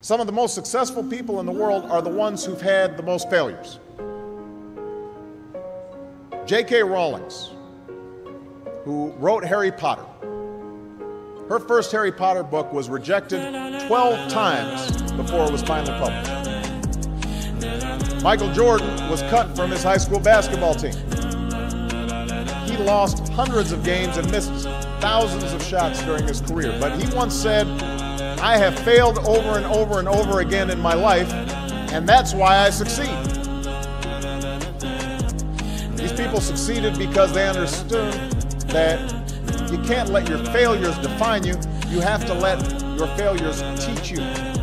Some of the most successful people in the world are the ones who've had the most failures. J.K. Rowlings, who wrote Harry Potter, her first Harry Potter book was rejected 12 times before it was finally published. Michael Jordan was cut from his high school basketball team. He lost hundreds of games and missed thousands of shots during his career, but he once said, I have failed over and over and over again in my life, and that's why I succeed. These people succeeded because they understood that you can't let your failures define you. You have to let your failures teach you.